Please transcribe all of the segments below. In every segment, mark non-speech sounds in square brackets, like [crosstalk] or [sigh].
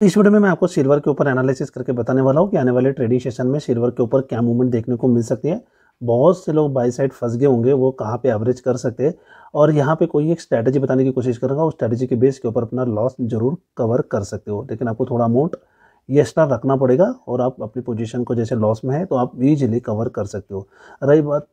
इस वीडियो में मैं आपको सिल्वर के ऊपर एनालिसिस करके बताने वाला हूँ कि आने वाले ट्रेडिंग सेशन में सिल्वर के ऊपर क्या मूवमेंट देखने को मिल सकती है। बहुत से लोग बाई साइड फंस गए होंगे, वो कहाँ पे एवरेज कर सकते हैं। और यहाँ पे कोई एक स्ट्रैटेजी बताने की कोशिश करूँगा, उस स्ट्रैटेजी के बेस के ऊपर अपना लॉस ज़रूर कवर कर सकते हो। लेकिन आपको थोड़ा अमाउंट ये एक्स्ट्रा रखना पड़ेगा और आप अपनी पोजीशन को जैसे लॉस में है तो आप ईजिली कवर कर सकते हो। रही बात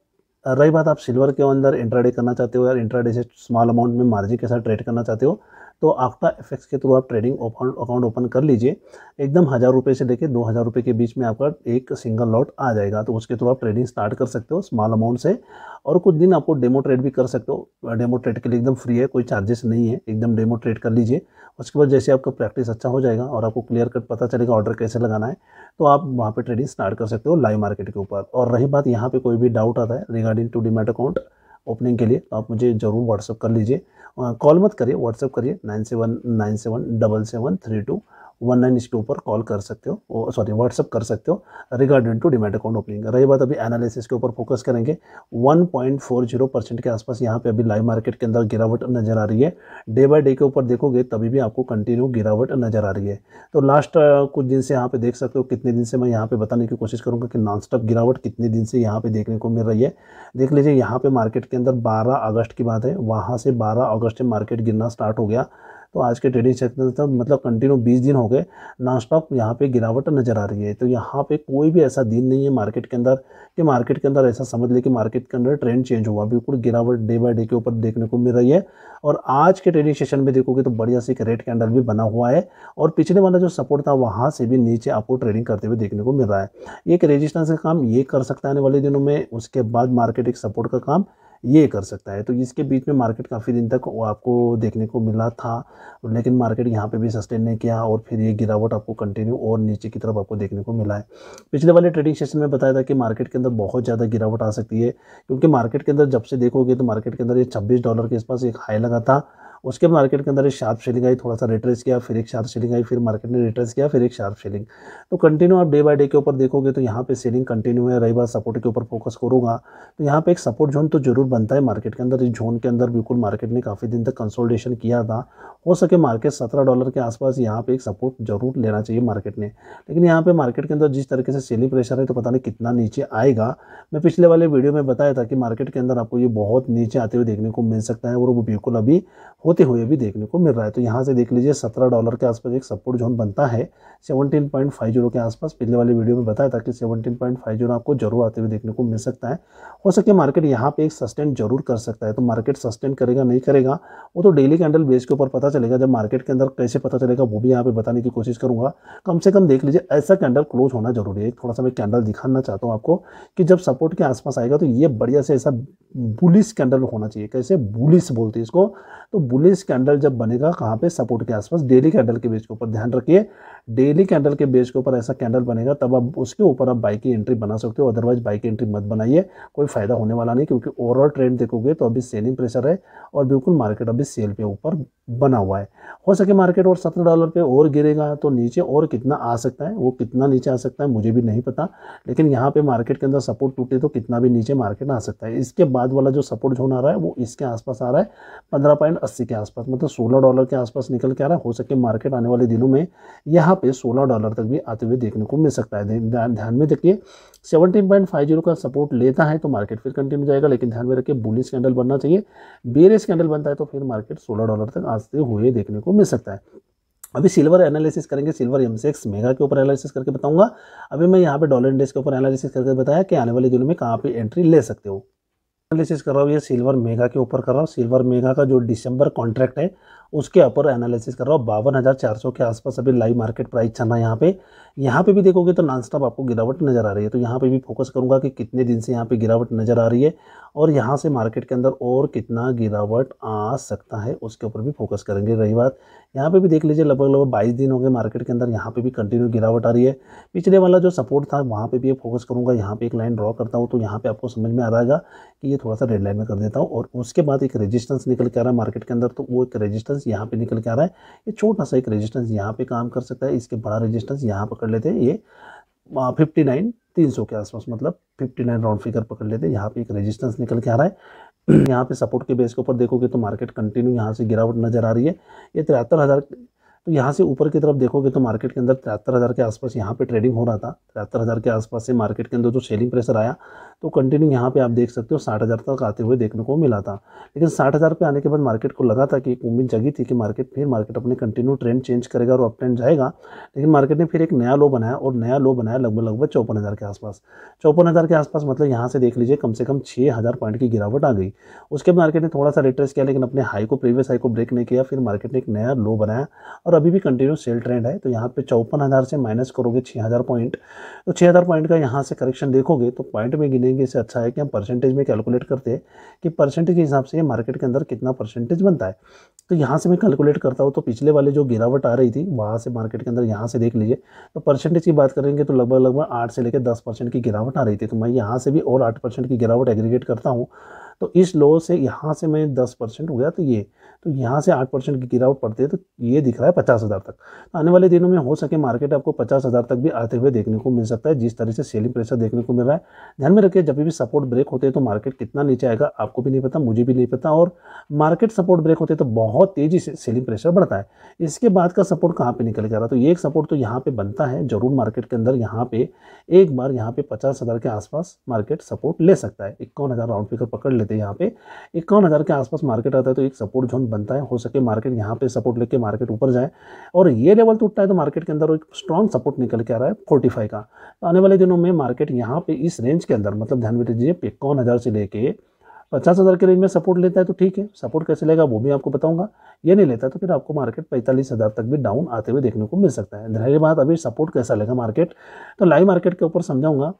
रही बात आप सिल्वर के अंदर इंट्राडे करना चाहते हो या इंट्राडे से स्मॉल अमाउंट में मार्जिन के साथ ट्रेड करना चाहते हो तो आफ्टर एफेक्स के थ्रू आप ट्रेडिंग अकाउंट ओपन कर लीजिए। एकदम हज़ार रुपये से लेकर दो हज़ार रुपये के बीच में आपका एक सिंगल लॉट आ जाएगा। तो उसके थ्रू आप ट्रेडिंग स्टार्ट कर सकते हो स्मॉल अमाउंट से। और कुछ दिन आपको डेमो ट्रेड भी कर सकते हो। डेमो ट्रेड के लिए एकदम फ्री है, कोई चार्जेस नहीं है। एकदम डेमो ट्रेड कर लीजिए। उसके बाद जैसे आपका प्रैक्टिस अच्छा हो जाएगा और आपको क्लियर कट पता चलेगा ऑर्डर कैसे लगाना है तो आप वहाँ पे ट्रेडिंग स्टार्ट कर सकते हो लाइव मार्केट के ऊपर। और रही बात यहाँ पे कोई भी डाउट आता है regarding to demat account opening के लिए तो आप मुझे ज़रूर व्हाट्सअप कर लीजिए। कॉल मत करिए व्हाट्सअप करिए, nine seven nine seven, double seven, three two. One nine इसके ऊपर कॉल कर सकते हो सॉरी व्हाट्सअप कर सकते हो regarding to demat account opening रही बात अभी एनालिसिस के ऊपर फोकस करेंगे 1.40 परसेंट के आसपास यहाँ पे अभी लाइव मार्केट के अंदर गिरावट नज़र आ रही है। डे बाय डे के ऊपर देखोगे तभी भी आपको कंटिन्यू गिरावट नज़र आ रही है। तो लास्ट कुछ दिन से यहाँ पे देख सकते हो, कितने दिन से मैं यहाँ पे बताने की कोशिश करूँगा कि नॉन स्टॉप गिरावट कितने दिन से यहाँ पे देखने को मिल रही है। देख लीजिए, यहाँ पे मार्केट के अंदर बारह अगस्त की बात है, वहाँ से बारह अगस्त से मार्केट गिरना स्टार्ट हो गया। तो आज के ट्रेडिंग सेक्टर तक मतलब कंटिन्यू बीस दिन हो गए नॉन स्टॉप यहाँ पे गिरावट नज़र आ रही है। तो यहाँ पे कोई भी ऐसा दिन नहीं है मार्केट के अंदर कि मार्केट के अंदर ऐसा समझ ले कि मार्केट के अंदर ट्रेंड चेंज हुआ। बिल्कुल गिरावट डे बाय डे के ऊपर देखने को मिल रही है। और आज के ट्रेडिंग सेशन में देखोगे तो बढ़िया से एक रेड कैंडल भी बना हुआ है और पिछले वाला जो सपोर्ट था वहाँ से भी नीचे आपको ट्रेडिंग करते हुए देखने को मिल रहा है। एक रेजिस्टेंस का काम ये कर सकता है आने वाले दिनों में, उसके बाद मार्केट एक सपोर्ट का काम ये कर सकता है। तो इसके बीच में मार्केट काफ़ी दिन तक आपको देखने को मिला था, लेकिन मार्केट यहाँ पे भी सस्टेन नहीं किया और फिर ये गिरावट आपको कंटिन्यू और नीचे की तरफ़ आपको देखने को मिला है। पिछले वाले ट्रेडिंग सेशन में बताया था कि मार्केट के अंदर बहुत ज़्यादा गिरावट आ सकती है, क्योंकि मार्केट के अंदर जब से देखोगे तो मार्केट के अंदर ये छब्बीस डॉलर के आसपास एक हाई लगा था उसके मार्केट के अंदर एक शार्प सेलिंग आई, थोड़ा सा रिट्रेस किया, फिर एक शार्प सेलिंग आई, फिर मार्केट ने रिट्रेस किया, फिर एक शार्प सेलिंग तो कंटिन्यू आप डे बाय डे के ऊपर देखोगे तो यहाँ पे सेलिंग कंटिन्यू है, रही बात सपोर्ट के ऊपर फोकस करूँगा तो यहाँ पे एक सपोर्ट जोन तो ज़रूर बनता है मार्केट के अंदर, इस जोन के अंदर बिल्कुल मार्केट ने काफ़ी दिन तक कंसोल्टेशन किया था। हो सके मार्केट सत्रह डॉलर के आसपास यहाँ पे एक सपोर्ट ज़रूर लेना चाहिए मार्केट ने। लेकिन यहाँ पे मार्केट के अंदर जिस तरीके से सेलिंग प्रेशर है तो पता नहीं कितना नीचे आएगा। मैं पिछले वाले वीडियो में बताया था कि मार्केट के अंदर आपको ये बहुत नीचे आते हुए देखने को मिल सकता है और वो बिल्कुल अभी होते हुए भी देखने को मिल रहा है। तो यहाँ से देख लीजिए, सत्रह डॉलर के आसपास एक सपोर्ट जोन बनता है। सेवनटीन पॉइंट फाइव ज़ीरो के आसपास पिछले वाले वीडियो में बताया था कि सेवनटीन पॉइंट फाइव ज़ीरो आपको ज़रूर आते हुए देखने को मिल सकता है। हो सके मार्केट यहाँ पे एक सस्टेन ज़रूर कर सकता है। तो मार्केट सस्टेन करेगा, नहीं करेगा, वो तो डेली कैंडल बेस के ऊपर पता चलेगा, जब मार्केट के अंदर कैसे पता चलेगा, वो भी यहाँ पे बताने की कोशिश करूँगा। कम से कम देख लीजिए, ऐसा कैंडल क्लोज होना ज़रूरी है। थोड़ा सा मैं कैंडल दिखाना चाहता हूँ आपको कि जब सपोर्ट के आसपास आएगा तो ये बढ़िया से ऐसा बुलिस कैंडल होना चाहिए। कैसे? बुलिस बोलते हैं इसको। तो बुलिस कैंडल जब बनेगा, कहाँ पे? सपोर्ट के आसपास। डेली कैंडल के बेस के ऊपर। ध्यान रखिए, डेली कैंडल के बेस के ऊपर ऐसा कैंडल बनेगा, तब आप उसके ऊपर आप बाइक की एंट्री बना सकते हो। अदरवाइज़ बाइक की एंट्री मत बनाइए। कोई फ़ायदा होने वाला नहीं, क्योंकि ओवरऑल ट्रेंड देखोगे तो अभी सेलिंग प्रेशर है और बिल्कुल मार्केट अभी सेल पे ऊपर बना हुआ है। हो सके मार्केट और सत्रह डॉलर पे और गिरेगा तो नीचे और कितना आ सकता है? वो कितना नीचे आ सकता है, मुझे भी नहीं पता। लेकिन यहाँ पे मार्केट के अंदर सपोर्ट टूटे तो कितना भी नीचे मार्केट आ सकता है। इसके बाद वाला जो सपोर्ट जोन आ रहा है, वो इसके आसपास आ रहा है। पंद्रह के आसपास मतलब सोलह डॉलर के आसपास निकल के आ रहा है, हो सके मार्केट आने वाले दिनों में यहाँ पे सोलह डॉलर तक भी आते हुए देखने को मिल सकता है। ध्यान में देखिए, सेवनटीन पॉइंट फाइव ज़ीरो का सपोर्ट लेता है तो मार्केट फिर कंटिन्यू जाएगा, लेकिन ध्यान में रखिए बुलिस कैंडल बनना चाहिए। बेरिस कैंडल बनता है तो फिर मार्केट सोलह डॉलर तक आते हुए देखने को मिल सकता है। अभी सिल्वर एनालिसिस करेंगे सिल्वर एमसेक्स मेगा के ऊपर एनालिसिस करके बताऊँगा। अभी मैं यहाँ पे डॉलर इंडेक्स के ऊपर एनालिसिस करके बताया कि आने वाले दिनों में कहाँ पे एंट्री ले सकते हो। एनालिसिस कर रहा हूँ, ये सिल्वर मेगा के ऊपर कर रहा हूँ। सिल्वर मेगा का जो दिसंबर कॉन्ट्रैक्ट है उसके ऊपर एनालिसिस कर रहा हूँ। बावन हज़ार चार सौ के आसपास अभी लाइव मार्केट प्राइस चल रहा है यहाँ पे। यहाँ पे भी देखोगे तो नॉन स्टॉप आपको गिरावट नज़र आ रही है। तो यहाँ पे भी फोकस करूँगा कि कितने दिन से यहाँ पे गिरावट नज़र आ रही है और यहाँ से मार्केट के अंदर और कितना गिरावट आ सकता है उसके ऊपर भी फोकस करेंगे। रही बात, यहाँ पर भी देख लीजिए लगभग लगभग बाईस दिन हो गए मार्केट के अंदर यहाँ पर भी कंटिन्यू गिरावट आ रही है। पिछले वाला जो सपोर्ट था वहाँ पर भी फोकस करूँगा। यहाँ पर एक लाइन ड्रॉ करता हूँ तो यहाँ पर आपको समझ में आ रहेगा कि ये थोड़ा सा रेड लाइन में कर देता हूँ। और उसके बाद एक रजिस्टेंस निकल के आ रहा है मार्केट के अंदर तो वो एक यहाँ पे निकल के आ रहा है। ये छोटा सा एक रेजिस्टेंस यहाँ पे काम कर सकता है। इसके बड़ा रेजिस्टेंस यहाँ पकड़ लेते हैं। ये फिफ्टी नाइन तीन सौ के आसपास मतलब फिफ्टी नाइन राउंड फिगर पकड़ लेते हैं। यहाँ पे एक रेजिस्टेंस निकल के आ रहा है। [clears throat] यहाँ पे सपोर्ट के बेस के ऊपर देखोगे तो मार्केट कंटिन्यू यहाँ से गिरावट नज़र आ रही है। ये तिहत्तर हज़ार तो यहाँ से ऊपर की तरफ़ देखोगे तो मार्केट के अंदर तिहत्तर हज़ार के आसपास यहाँ पे ट्रेडिंग हो रहा था। तिहत्तर हज़ार के आसपास से मार्केट के अंदर जो सेलिंग प्रेशर आया तो कंटिन्यू यहाँ पे आप देख सकते हो साठ हज़ार तक आते हुए देखने को मिला था। लेकिन साठ हज़ार पे आने के बाद मार्केट को लगा था कि एक उम्मीद जगी थी कि मार्केट फिर मार्केट अपने कंटिन्यू ट्रेंड चेंज करेगा और अप ट्रेंड जाएगा। लेकिन मार्केट ने फिर एक नया लो बनाया और नया लो बनाया लगभग लगभग चौपन हज़ार के आसपास। चौपन हज़ार के आसपास मतलब यहाँ से देख लीजिए कम से कम छः हज़ार पॉइंट की गिरावट आ गई। उसके बाद मार्केट ने थोड़ा सा रिट्रेस किया, लेकिन अपने हाई को प्रीवियस हाई को ब्रेक नहीं किया। फिर मार्केट ने एक नया लो बनाया और अभी भी कंटिन्यू सेल ट्रेंड है तो यहाँ पे चौपन हज़ार से माइनस करोगे छः हज़ार पॉइंट तो छः हज़ार पॉइंट का यहाँ से करेक्शन देखोगे तो पॉइंट में गिनेंगे, इससे अच्छा है कि हम परसेंटेज में कैलकुलेट करते हैं कि परसेंटेज के हिसाब से मार्केट के अंदर कितना परसेंटेज बनता है। तो यहाँ से मैं कैलकुलेट करता हूँ तो पिछले वाले जो गिरावट आ रही थी, वहाँ से मार्केट के अंदर यहाँ से देख लीजिए। तो परसेंटेज की बात करेंगे तो लगभग लगभग आठ से लेकर दस परसेंट की गिरावट आ रही थी। तो मैं यहाँ से भी और आठ परसेंट की गिरावट एग्रीगेट करता हूँ तो इस लो से यहाँ से मैं दस परसेंट हो गया तो ये तो यहाँ से आठ परसेंट की गिरावट पड़ती है तो ये दिख रहा है पचास हज़ार तक। तो आने वाले दिनों में हो सके मार्केट आपको पचास हज़ार तक भी आते हुए देखने को मिल सकता है, जिस तरह से सेलिंग प्रेशर देखने को मिल रहा है। ध्यान में रखिए, जब भी सपोर्ट ब्रेक होते हैं तो मार्केट कितना नीचे आएगा आपको भी नहीं पता, मुझे भी नहीं पता, और मार्केट सपोर्ट ब्रेक होते तो बहुत तेज़ी से सेलिंग प्रेशर बढ़ता है। इसके बाद का सपोर्ट कहाँ पर निकल जा रहा तो ये एक सपोर्ट तो यहाँ पर बनता है, ज़रूर मार्केट के अंदर यहाँ पर एक बार यहाँ पे पचास के आसपास मार्केट सपोर्ट ले सकता है। इक्यावन राउंड फिगर पकड़ लेते हैं यहाँ पे। इक्यावन हज़ार के आसपास मार्केट आता है तो एक सपोर्ट जोन बनता है। हो सके मार्केट यहाँ पे सपोर्ट लेके मार्केट ऊपर जाए। और ये लेवल टूटता है तो मार्केट के अंदर एक स्ट्रॉन्ग सपोर्ट निकल के आ रहा है फोर्टी का। तो आने वाले दिनों में मार्केट यहाँ पे इस रेंज के अंदर मतलब ध्यान में दीजिए इक्यावन हज़ार से लेके पचास हज़ार के रेंज में सपोर्ट लेता है तो ठीक है। सपोर्ट कैसे लेगा वो भी आपको बताऊँगा। ये नहीं लेता तो फिर आपको मार्केट पैंतालीस हज़ार तक भी डाउन आते हुए देखने को मिल सकता है। धैर्य बात, अभी सपोर्ट कैसा लेगा मार्केट तो लाइव मार्केट के ऊपर समझाऊँगा।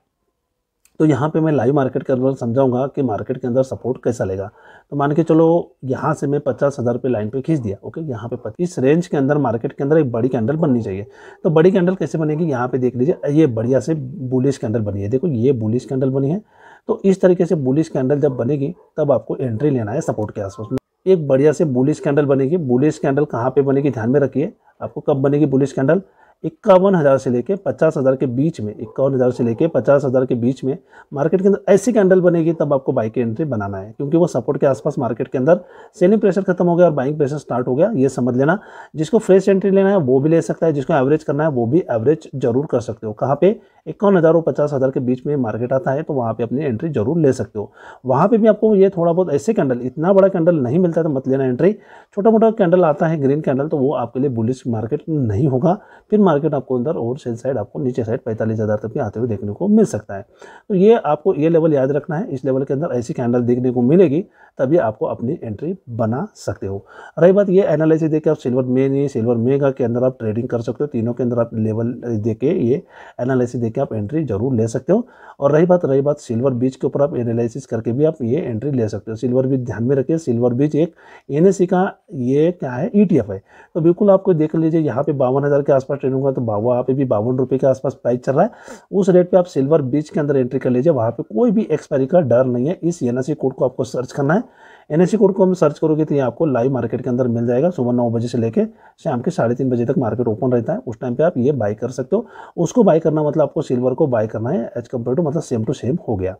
तो यहाँ पे मैं लाइव मार्केट के अंदर समझाऊँगा कि मार्केट के अंदर सपोर्ट कैसा लेगा। तो मान के चलो, यहाँ से मैं पचास हज़ार रुपये लाइन पे खींच दिया ओके यहाँ पे इस रेंज के अंदर मार्केट के अंदर एक बड़ी कैंडल बननी चाहिए। तो बड़ी कैंडल कैसे बनेगी? यहाँ पे देख लीजिए, ये बढ़िया से बुलिश कैंडल बनी है। देखो, ये बुलिश कैंडल बनी है। तो इस तरीके से बुलिश कैंडल जब बनेगी, तब आपको एंट्री लेना है सपोर्ट के आसपास। में एक बढ़िया से बुलिश कैंडल बनेगी। बुलिश कैंडल कहाँ पे बनेगी? ध्यान में रखिए, आपको कब बनेगी बुलिश कैंडल इक्यावन हज़ार से लेके पचास हज़ार के बीच में, इक्यावन हज़ार से लेके पचास हज़ार के बीच में मार्केट के अंदर ऐसी कैंडल बनेगी, तब आपको बाइक की एंट्री बनाना है। क्योंकि वो सपोर्ट के आसपास मार्केट के अंदर सेलिंग प्रेशर खत्म हो गया और बाइंग प्रेशर स्टार्ट हो गया, ये समझ लेना। जिसको फ्रेश एंट्री लेना है, वो भी ले सकता है, जिसको एवरेज करना है, वो भी एवरेज ज़रूर कर सकते हो। कहाँ पे? इक्यावन हज़ार और पचास हज़ार के बीच में मार्केट आता है तो वहाँ पे अपनी एंट्री ज़रूर ले सकते हो। वहाँ पे भी आपको ये थोड़ा बहुत ऐसे कैंडल इतना बड़ा कैंडल नहीं मिलता तो मत लेना एंट्री छोटा मोटा कैंडल आता है ग्रीन कैंडल तो वो आपके लिए बुलिश मार्केट नहीं होगा। फिर मार्केट आपको अंदर और सेल साइड आपको नीचे साइड पैंतालीस हज़ार तक भी आते हुए देखने को मिल सकता है। तो ये आपको ये लेवल याद रखना है, इस लेवल के अंदर ऐसी कैंडल देखने को मिलेगी, तभी आपको अपनी एंट्री बना सकते हो। रही बात ये एनालिसिस देके आप सिल्वर में सिल्वर मेगा के अंदर आप ट्रेडिंग कर सकते हो, तीनों के अंदर आप लेवल देके ये एनालिसिस देके आप एंट्री ज़रूर ले सकते हो। और रही बात रही बात सिल्वर बीच के ऊपर आप एनालिसिस करके भी आप ये एंट्री ले सकते हो। सिल्वर बीच ध्यान में रखिए सिल्वर बीच एक एनएसी का ये क्या है ई e है। तो बिल्कुल आपको देख लीजिए, यहाँ पे बावन के आसपास ट्रेड होगा तो बावन वहाँ पे भी बावन रुपये के आसपास प्राइस चल रहा है। उस रेट पे आप सिल्वर बीच के अंदर एंट्री कर लीजिए, वहाँ पे कोई भी एक्सपायरी का डर नहीं है। इस एन कोड को आपको सर्च करना है। एन एस कोड को हम सर्च करोगे तो ये आपको लाइव मार्केट के अंदर मिल जाएगा, सुबह नौ बजे से लेकर शाम के साढ़े तीन बजे तक मार्केट ओपन रहता है। उस टाइम पे आप ये बाई कर सकते हो। उसको बाई करना मतलब आपको सिल्वर को बाय करना है एज कंपेयर टू मतलब सेम टू सेम हो गया।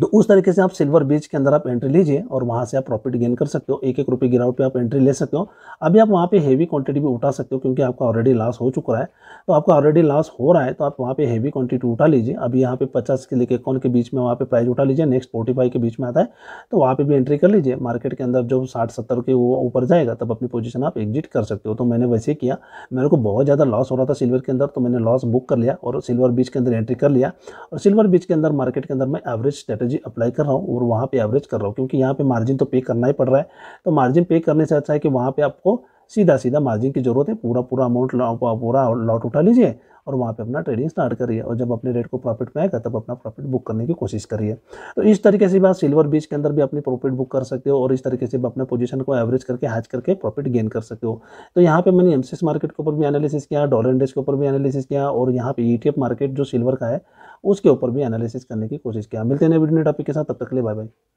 तो उस तरीके से आप सिल्वर बीच के अंदर आप एंट्री लीजिए और वहाँ से आप प्रॉफिट गेन कर सकते हो। एक एक रुपये गिरावट पे आप एंट्री ले सकते हो। अभी आप वहाँ पे हेवी क्वांटिटी भी उठा सकते हो क्योंकि आपका ऑलरेडी लॉस हो चुका है। तो आपका ऑलरेडी लॉस हो रहा है तो आप वहाँ पे हेवी क्वांटिटी उठा लीजिए। अभी यहाँ पे पचास के लेके कौन के बीच में वहाँ पे प्राइस उठा लीजिए। नेक्स्ट फोर्टी के बीच में आता है तो वहाँ पर भी एंट्री कर लीजिए। मार्केट के अंदर जो साठ सत्तर के वो ऊपर जाएगा तब अपनी पोजिशन आप एग्जिट कर सकते हो। तो मैंने वैसे किया। मेरे को बहुत ज़्यादा लॉस हो रहा था सिल्वर के अंदर तो मैंने लॉस बुक कर लिया और सिल्वर बीच के अंदर एंट्री कर लिया। और सिल्वर बीच के अंदर मार्केट के अंदर मैं एवरेज स्ट्रेटेजी अप्लाई कर रहा हूँ और वहाँ पे एवरेज कर रहा हूँ, क्योंकि यहाँ पे मार्जिन तो पे करना ही पड़ रहा है। तो मार्जिन पे करने से अच्छा है कि वहाँ पे आपको सीधा सीधा मार्जिन की ज़रूरत है पूरा पूरा अमाउंट पूरा लॉट उठा लीजिए और वहाँ पे अपना ट्रेडिंग स्टार्ट करिए और जब अपने रेट को प्रॉफिट में आएगा, तब अपना प्रॉफिट बुक करने की कोशिश करिए। तो इस तरीके से भी आप सिल्वर बीच के अंदर भी अपनी प्रॉफिट बुक कर सकते हो और इस तरीके से भी अपने पोजीशन को एवरेज करके हैच करके प्रॉफिट गेन कर सकते हो। तो यहाँ पे मैंने एमसीएस मार्केट के ऊपर भी एनालिसिस किया डॉलर इंडेक्स के ऊपर भी एनालिसिस किया और यहाँ पे ईटीएफ मार्केट जो सिल्वर का है उसके ऊपर भी एनालिसिस करने की कोशिश किया। मिलते हैं वीडियो टॉपिक के साथ। तब तक ले बाय बाय